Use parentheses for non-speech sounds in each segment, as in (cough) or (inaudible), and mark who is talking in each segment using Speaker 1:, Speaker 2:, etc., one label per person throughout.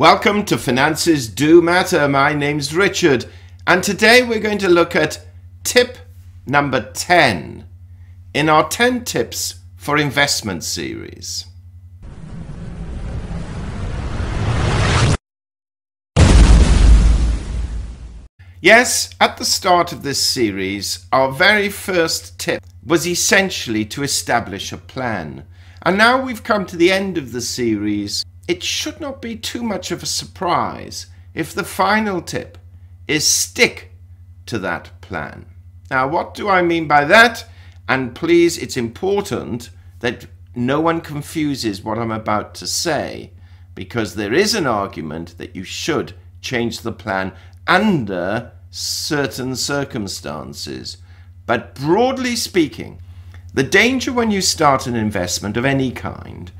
Speaker 1: Welcome to Finances Do Matter. My name's Richard, and today we're going to look at tip number 10 in our 10 tips for investment series. Yes, at the start of this series, our very first tip was essentially to establish a plan. And now we've come to the end of the series, it should not be too much of a surprise if the final tip is stick to that plan. Now, what do I mean by that? And please, it's important that no one confuses what I'm about to say, because there is an argument that you should change the plan under certain circumstances. But broadly speaking, the danger when you start an investment of any kind,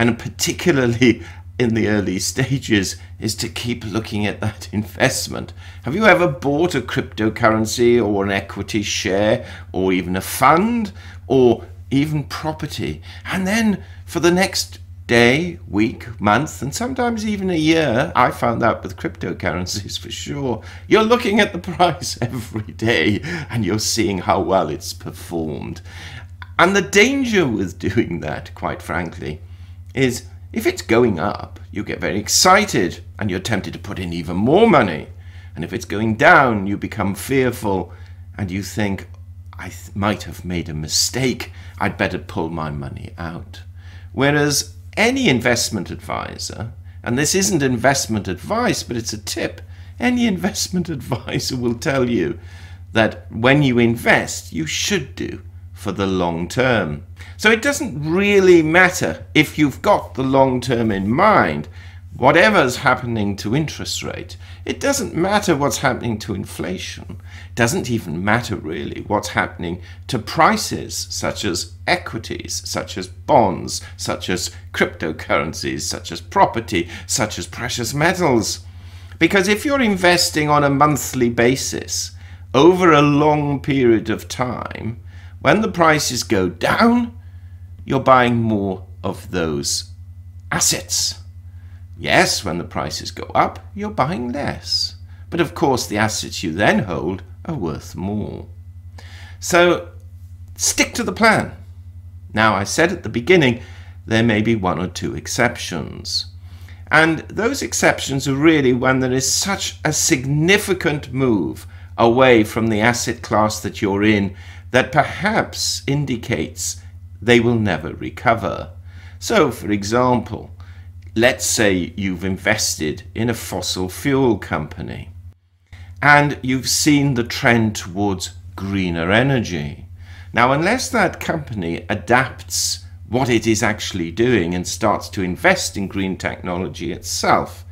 Speaker 1: and particularly in the early stages, is to keep looking at that (laughs) investment. Have you ever bought a cryptocurrency or an equity share or even a fund or even property? And then for the next day, week, month, and sometimes even a year. I found that with cryptocurrencies for sure. You're looking at the (laughs) price every day and you're seeing how well it's performed. And the danger with doing that, quite frankly, is if it's going up, you get very excited and you're tempted to put in even more money. And if it's going down, you become fearful and you think, I might have made a mistake. I'd better pull my money out. Whereas any investment advisor, and this isn't investment advice, but it's a tip, any (laughs) investment advisor will tell you that when you invest, you should do for the long term. So it doesn't really matter if you've got the long term in mind, whatever's happening to interest rate. It doesn't matter what's happening to inflation. It doesn't even matter really what's happening to prices such as equities, such as bonds, such as cryptocurrencies, such as property, such as precious metals. Because if you're investing on a monthly basis over a long period of time, when the prices go down, you're buying more of those assets. Yes, when the prices go up, you're buying less. But of course, the assets you then hold are worth more. So stick to the plan. Now, I said at the beginning, there may be one or two exceptions. And those exceptions are really when there is such a significant move away from the asset class that you're in that perhaps indicates they will never recover. So, for example, let's say you've invested in a fossil fuel company and you've seen the trend towards greener energy. Now, unless that company adapts what it is actually doing and starts to invest in green technology itself,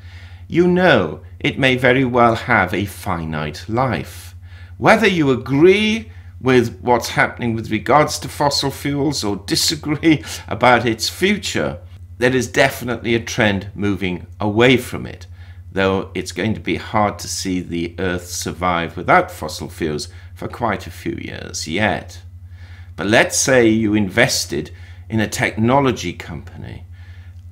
Speaker 1: you know it may very well have a finite life. Whether you agree with what's happening with regards to fossil fuels or disagree (laughs) about its future, there is definitely a trend moving away from it, though it's going to be hard to see the Earth survive without fossil fuels for quite a few years yet. But let's say you invested in a technology company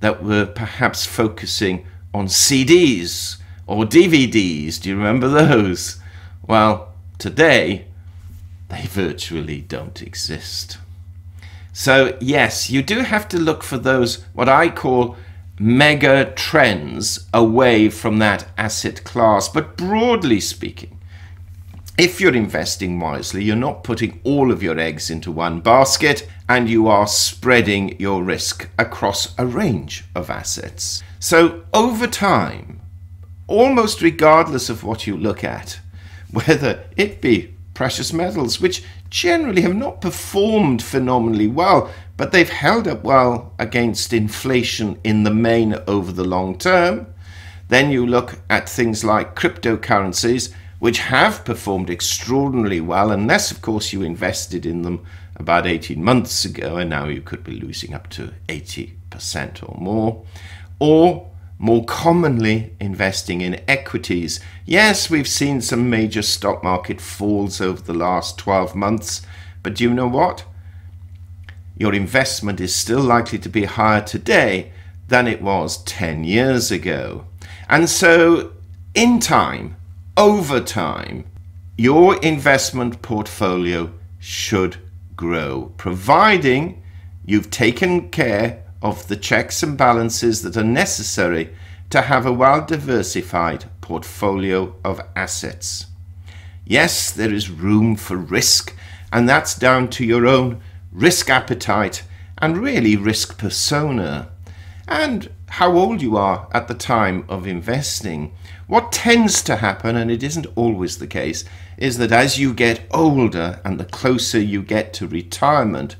Speaker 1: that were perhaps focusing on CDs or DVDs. Do you remember those? Well, today they virtually don't exist. So, yes, you do have to look for those, what I call mega trends away from that asset class. But broadly speaking, if you're investing wisely, you're not putting all of your eggs into one basket and you are spreading your risk across a range of assets. So, over time, almost regardless of what you look at, (laughs) whether it be precious metals, which generally have not performed phenomenally well, but they've held up well against inflation in the main over the long term. Then you look at things like cryptocurrencies, which have performed extraordinarily well, unless, of course, you invested in them about 18 months ago, and now you could be losing up to 80% or more. Or more commonly investing in equities. Yes, we've seen some major stock market falls over the last 12 months, but do you know what? Your investment is still likely to be higher today than it was 10 years ago. And so, in time, over time, your investment portfolio should grow, providing you've taken care of the checks and balances that are necessary to have a well diversified portfolio of assets. Yes, there is room for risk, and that's down to your own risk appetite and really risk persona, and how old you are at the time of investing. What tends to happen, and it isn't always the case, is that as you get older and the closer you get to retirement,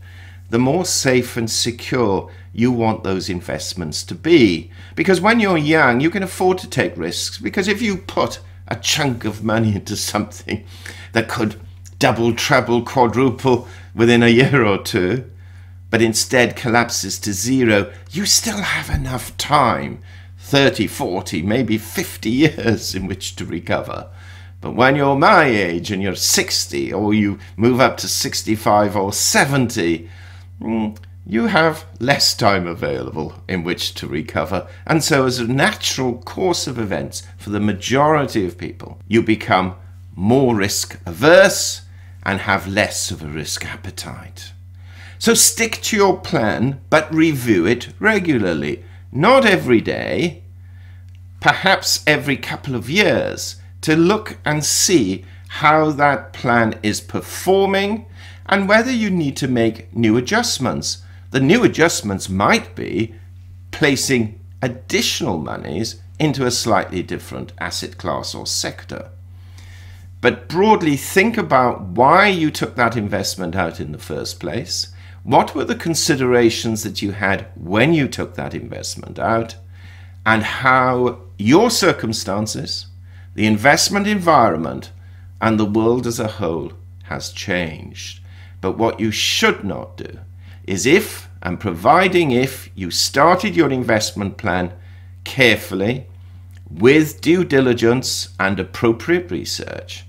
Speaker 1: the more safe and secure you want those investments to be. Because when you're young, you can afford to take risks. Because if you put a chunk of money (laughs) into something that could double, treble, quadruple within a year or two, but instead collapses to zero, you still have enough time 30, 40, maybe 50 (laughs) years in which to recover. But when you're my age and you're 60, or you move up to 65 or 70, mm, you have less time available in which to recover. And so, as a natural course of events for the majority of people, you become more risk averse and have less of a risk appetite. So, stick to your plan, but review it regularly. Not every day, perhaps every couple of years, to look and see how that plan is performing and whether you need to make new adjustments the new adjustments might be placing additional monies into a slightly different asset class or sector. But broadly, think about why you took that investment out in the first place. What were the considerations that you had when you took that investment out? And how your circumstances, the investment environment, and the world as a whole has changed. But what you should not do is if and providing if you started your investment plan carefully with due diligence and appropriate research,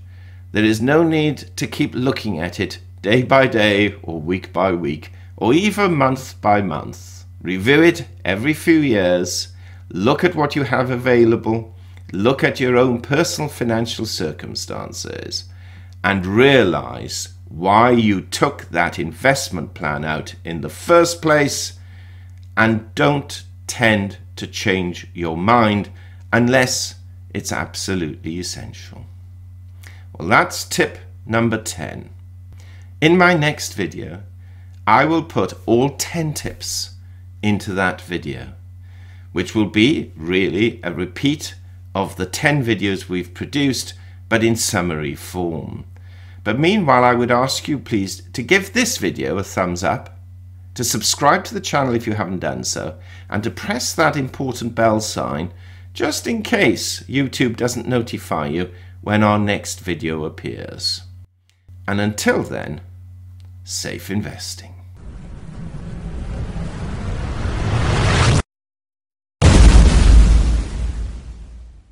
Speaker 1: there is no need to keep looking at it day by day or week by week or even month by month. Review it every few years, look at what you have available, look at your own personal financial circumstances, and realize why you took that investment plan out in the first place and don't tend to change your mind unless it's absolutely essential. Well, that's tip number 10. In my next video, I will put all 10 tips into that video, which will be really a repeat of the 10 videos we've produced, but in summary form. But meanwhile, I would ask you please to give this video a thumbs up, to subscribe to the channel if you haven't done so, and to press that important bell sign just in case YouTube doesn't notify you when our next video appears. And until then, safe investing.